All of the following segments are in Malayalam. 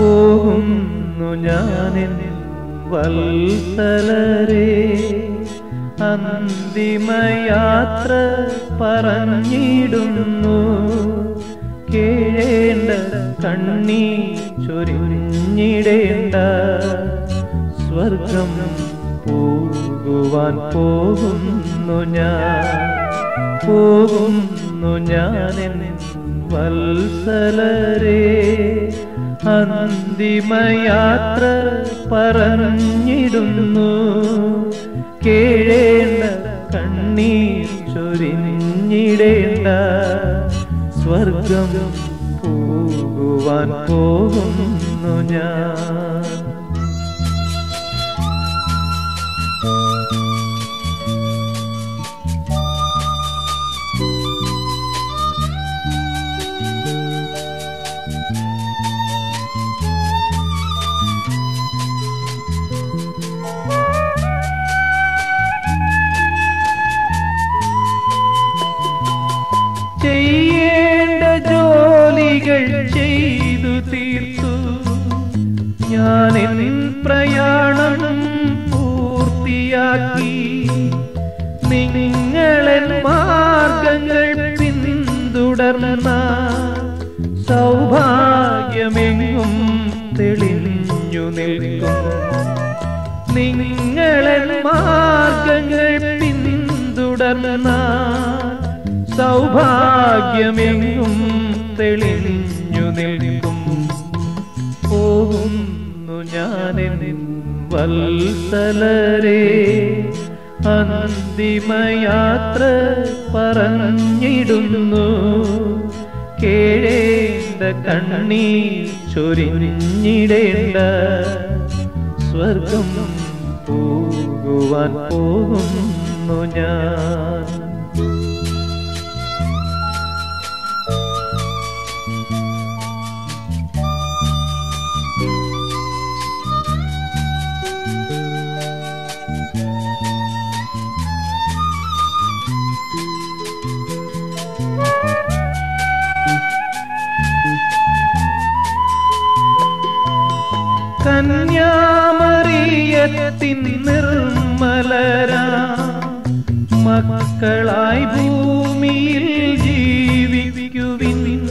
പോകുന്നു ഞാനിൻ വത്സലരേ അന്തിമയാത്ര പറഞ്ഞിടുന്നു. കേഴേണ്ട കണ്ണീ ചൊരിഞ്ഞിടേണ്ട. സ്വർഗം പോകുവാൻ പോകുന്നു ഞാൻ. പോകുന്നു ഞാൻ വത്സലരേ അന്തിമയാത്ര പറഞ്ഞിടുന്നു. കേഴേണ്ട കണ്ണീർ ചൊരിഞ്ഞിടേണ്ട. സ്വർഗം പോകുവാൻ പോകുന്നു ഞാൻ. എൻ പ്രയാണം പൂർത്തിയാക്കി. നിങ്ങളെ മാർഗങ്ങൾ പിന്തുടർന്ന സൗഭാഗ്യമെങ്ങും തെളിഞ്ഞു നിൽക്കും. നിങ്ങളെ മാർഗങ്ങൾ പിന്തുടർന്ന സൗഭാഗ്യമെങ്ങും തെളിഞ്ഞു നിൽക്കും. ഞാനെൻ വത്സലരേ അന്തിമയാത്ര പറഞ്ഞിടുന്നു. കേഴേണ്ട കണ്ണീർ ചൊരിഞ്ഞിടേണ്ട. സ്വർഗം പോകുവാൻ പോകുന്നു ഞാൻ. നിർമ്മലരാ. മക്കളായി ഭൂമിയിൽ ജീവിക്കുവിൻ.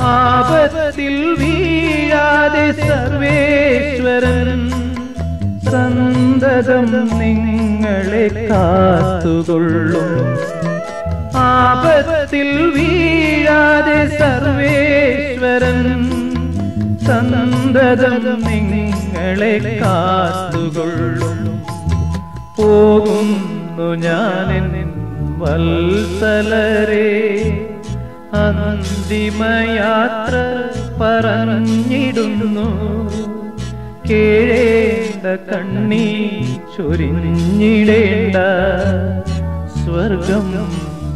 ആപത്തിൽ വീഴാതെ സർവേശ്വരൻ. സന്തതം നിങ്ങളെ കാത്തുകൊള്ളും. ആപത്തിൽ വീഴാതെ സർവേശ്വരൻ. നിങ്ങളെ കാത്തുകൊള്ളും. പോകുന്നു ഞാൻ വത്സലരെ. അന്തിമയാത്ര പറഞ്ഞിടുന്നു. കേഴേണ്ട കണ്ണീ ചൊരിഞ്ഞിടേണ്ട. സ്വർഗം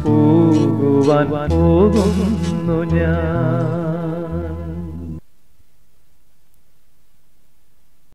പോകുവാൻ പോകുന്നു ഞാൻ.